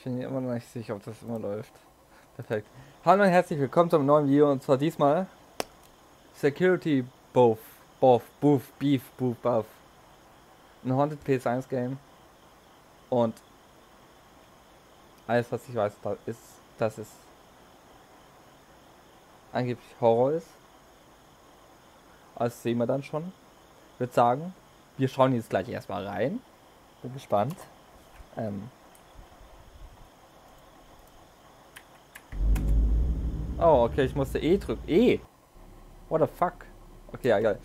Ich bin mir immer noch nicht sicher, ob das immer läuft. Perfekt. Hallo und herzlich willkommen zum neuen Video und zwar diesmal Security Both. Both. Booth. Beef. Booth. Buff. Ein Haunted PS1 Game. Und alles was ich weiß, ist, dass es angeblich Horror ist. Das sehen wir dann schon. Ich würde sagen, wir schauen jetzt gleich erstmal rein. Bin gespannt. Ähm, Oh, okay, ich musste E drücken. E! What the fuck? Okay, egal.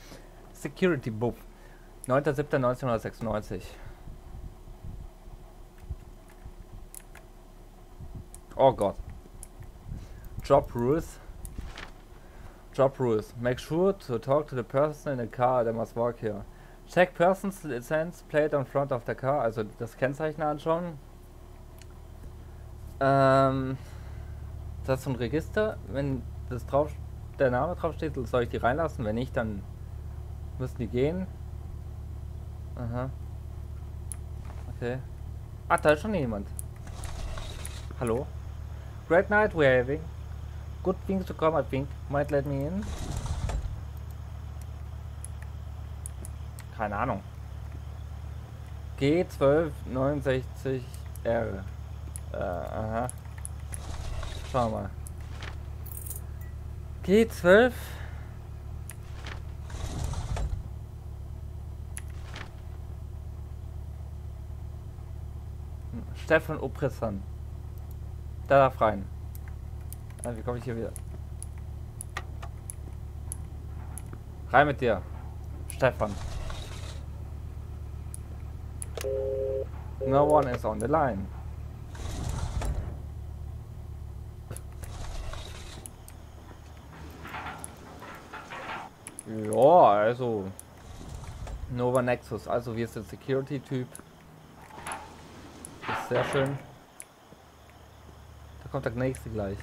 Security Boop. 9.7.1996. Oh Gott. Job rules. Job rules. Make sure to talk to the person in the car that must work here. Check person's license plate on front of the car. Also das Kennzeichen anschauen. Ähm das ist so ein Register. Wenn das drauf, der Name drauf steht, soll ich die reinlassen. Wenn nicht, dann müssen die gehen. Aha. Okay. Ah, da ist schon jemand. Hallo? Great night we're having. Good things to come, I think. Might let me in. Keine Ahnung. G1269R. Äh, aha. Schauen wir mal. G12. Stefan Oppressan. Da darf rein. Ah, wie komme ich hier wieder? Rein mit dir. Stefan. No one is on the line. Ja, also Nova Nexus, also wir sind Security-Typ. Ist sehr schön. Da kommt der nächste gleich.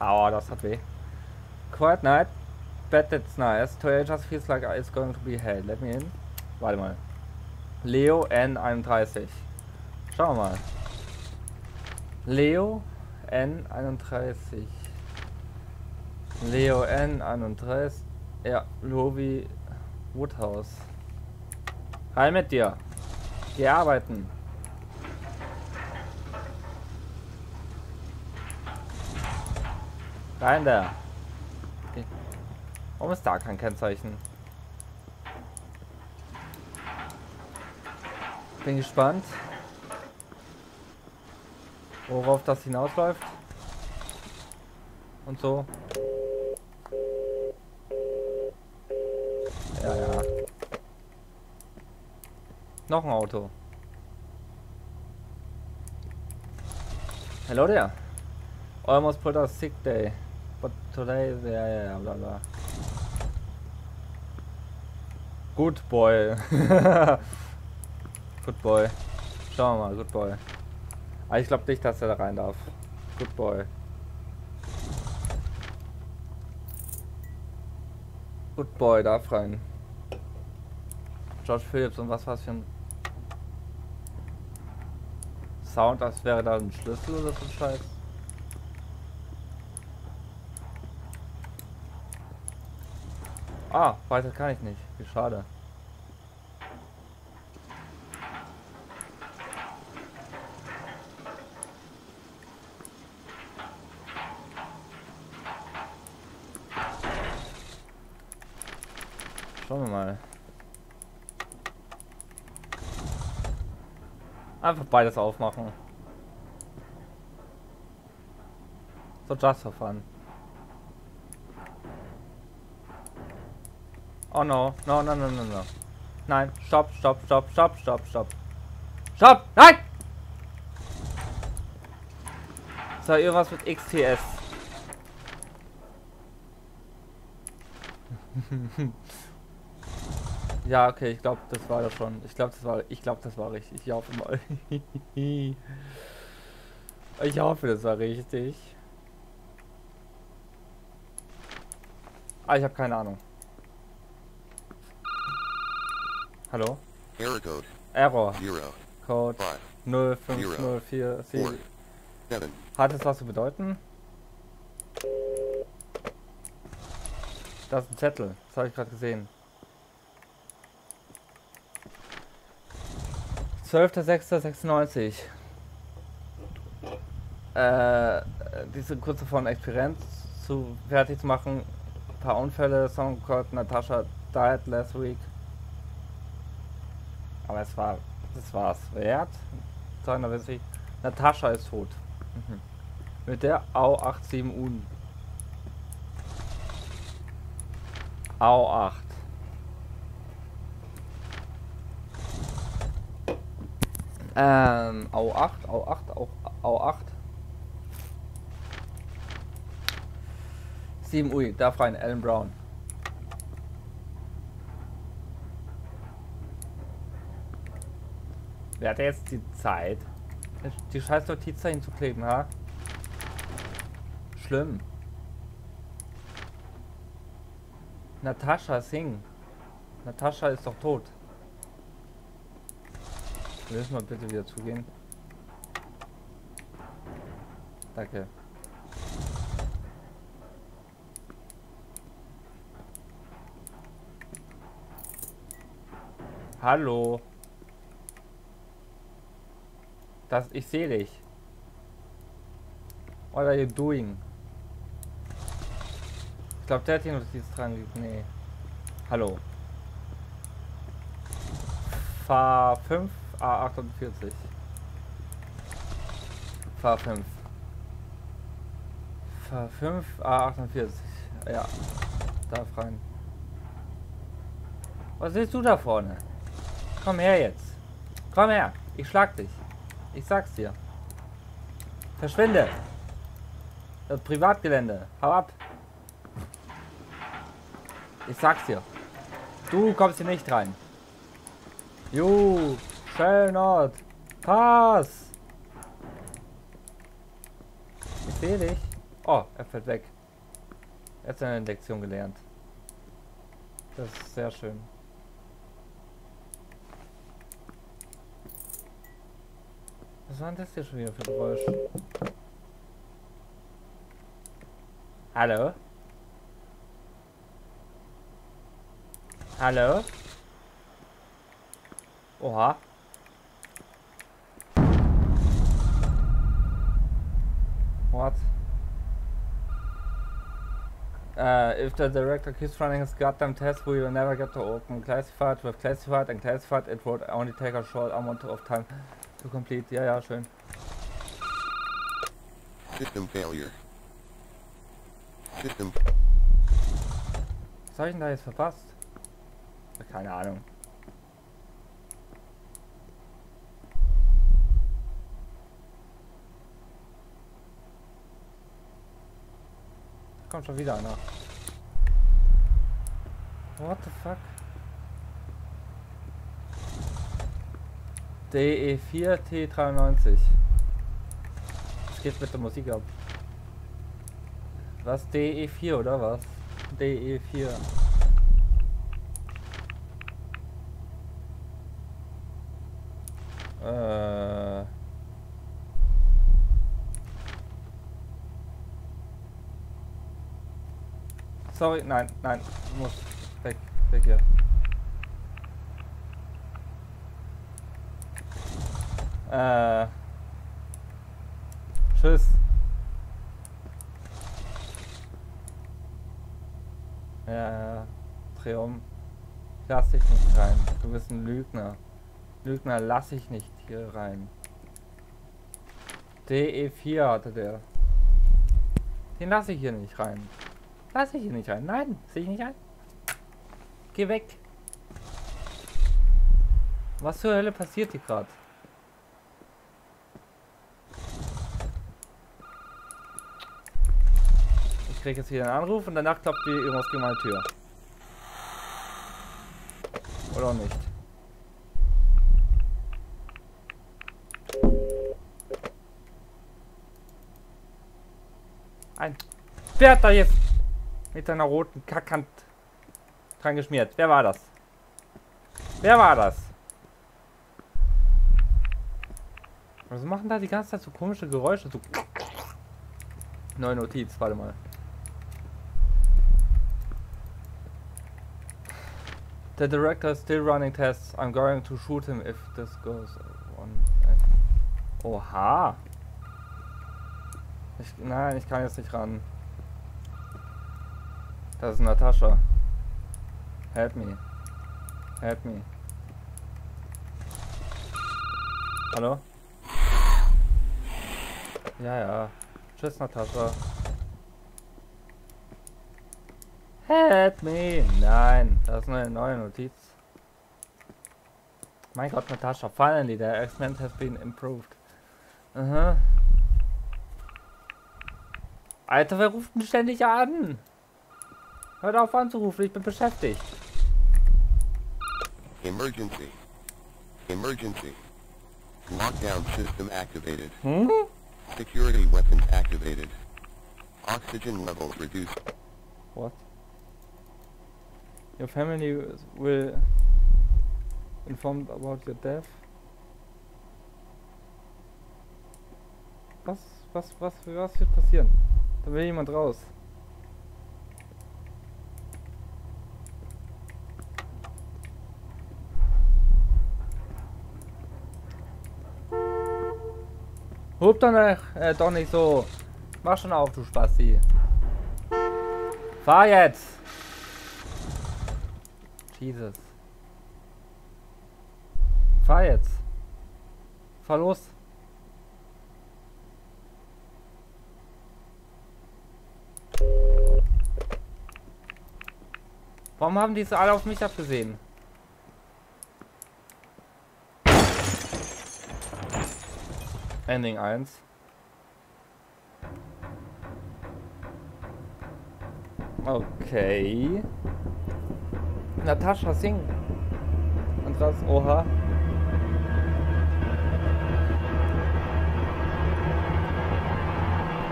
Aua, das hat weh. Quiet night, but it's nice. Today just feels like it's going to be hell. Let me in. Warte mal. Leo N31. Schauen wir mal. Leo N31. Leo N 31. Ja, Lovi Woodhouse. Hi mit dir. Geh arbeiten. Rein da. Warum ist da kein Kennzeichen? Bin gespannt, worauf das hinausläuft. Und so. Ja, ja. Noch ein Auto. Hello there. Almost put a sick day. But today, ja, ja, bla bla. Good boy. good boy. Schauen wir mal, good boy. Aber ich glaube nicht, dass er da rein darf. Good boy. Good boy, darf rein. George Phillips und was war es für ein Sound, das wäre da ein Schlüssel oder so ein Scheiß. Ah, weiter kann ich nicht. Wie schade. Schauen wir mal. Einfach beides aufmachen. So just for fun. Oh no, no, no, no, no, no. Nein, stopp, stopp, stopp, stopp, stopp, stopp. Stopp! Nein! So, irgendwas mit XTS. Ja, okay, ich glaube, das war das schon. Ich glaube, das war ich glaube, das war richtig. Ich hoffe mal. ich hoffe, das war richtig. Ah, ich habe keine Ahnung. Hallo? Error code Error. zero. Code Five, 0504. four, seven, Hat es was zu bedeuten? Das ist ein Zettel. Das habe ich gerade gesehen. 12.06.96. Äh, diese kurze von Experienz zu fertig zu machen. Ein paar Unfälle, Song called Natasha died last week. Aber es war, das war's wert. Sagen Natascha ist tot. Mhm. Mit der Au 87 Ähm, Au 8, Au 8, Au, Au 8. 7 Ui, darf rein, Alan Brown. Wer hat jetzt die Zeit, die scheiß Notiz dahin zu kleben, ha? Schlimm. Natascha Singh. Natascha ist doch tot. Willst du mal bitte wieder zugehen? Danke. Hallo. Das, ich sehe dich. What are you doing? Ich glaube, der hat hier noch dieses dran. Nee. Hallo. Fahr 5 A48. Fahr 5. Fahr 5 A48. Ja. Darf rein. Was willst du da vorne? Komm her jetzt. Komm her. Ich schlag dich. Ich sag's dir. Verschwinde. Das Privatgelände. Hau ab. Ich sag's dir. Du kommst hier nicht rein. Jo, Shellnot. Pass. Ich sehe dich. Oh, er fällt weg. Er hat seine Lektion gelernt. Das ist sehr schön. Was war denn das hier schon wieder für ein Geräusch? Hallo? Hallo? Oha. What? Uh, if the director keeps running his goddamn test, we will never get to open classified with classified and classified. It would only take a short amount of time to complete. Ja, ja, schön. system failure. System, Was habe ich denn da jetzt verpasst? Keine Ahnung. Kommt schon wieder einer. What the fuck? DE4 T93. Was geht mit der Musik ab? Was? DE4 oder was? DE4. Äh. Sorry, nein, nein, du musst weg, weg hier. Äh. Tschüss. Ja, ja, Triumph. Lass dich nicht rein. Du bist ein Lügner. Lügner lass ich nicht hier rein. DE4 hatte der. Den lasse ich hier nicht rein. Lass ich hier nicht rein. Nein, sehe ich nicht ein. Geh weg. Was zur Hölle passiert hier gerade? Ich krieg jetzt wieder einen Anruf und danach klappt hier irgendwas gegen meine Tür. Oder auch nicht. Ein. Wer hat da jetzt mit seiner roten Kackhand dran geschmiert? Wer war das? Wer war das? Was machen da die ganze Zeit so komische Geräusche? So Neue Notiz, warte mal. The director is still running tests. I'm going to shoot him if this goes on. Oha. Ich, nein, ich kann jetzt nicht ran. Das ist Natascha. Help me. Help me. Hallo? Ja, ja. Tschüss, Natascha. Help me! Nein, das ist eine neue Notiz. Mein Gott, Natascha, finally, the experiment has been improved. Aha. Alter, wer ruft mich ständig an? Hört auf anzurufen, ich bin beschäftigt. Emergency. Emergency. Lockdown system activated. Hm? Security weapons activated. Oxygen levels reduced. What? Your family will informed about your death. Was, was, was, was wird passieren? Da will jemand raus. Hup doch nicht, äh, doch nicht so. Mach schon auf, du Spasti. Fahr jetzt! Jesus. Fahr jetzt. Fahr los. Warum haben die es alle auf mich abgesehen? Ending 1. Okay. Natascha Singh. Andras, oha.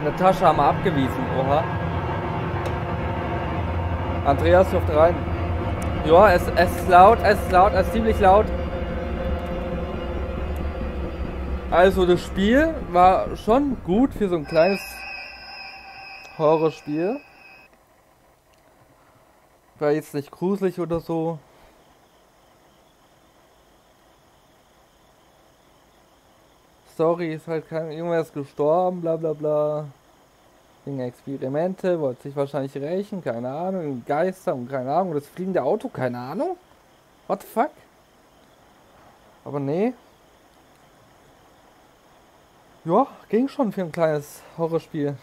Natascha haben wir abgewiesen, oha. Andreas durfte rein. Ja, es, es ist laut, es ist laut, es ist ziemlich laut. Also das Spiel war schon gut für so ein kleines Horrorspiel. War jetzt nicht gruselig oder so. Story ist halt kein Junge ist gestorben, bla bla bla. Wegen Experimente, wollte sich wahrscheinlich rächen, keine Ahnung, Geister und keine Ahnung, das fliegende Auto, keine Ahnung. What the fuck? Aber nee. Ja, ging schon für ein kleines Horrorspiel.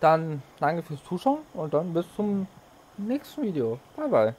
Dann danke fürs Zuschauen und dann bis zum nächsten Video. Bye bye.